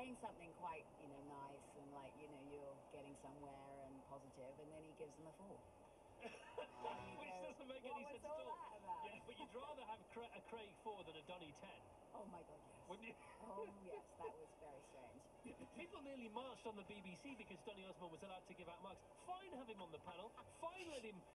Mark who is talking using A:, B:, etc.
A: saying something quite, you know, nice and like, you know, you're getting somewhere and positive, and then he gives them a four.
B: Which
A: go,
B: doesn't make any sense at
A: all
B: Yeah, but you'd rather have Cra- a Craig 4 than a Donny 10,
A: Oh my God, yes.
B: wouldn't you?
A: Oh yes, that was very strange.
B: People nearly marched on the BBC because Donny Osmond was allowed to give out marks. Fine have him on the panel. Fine let him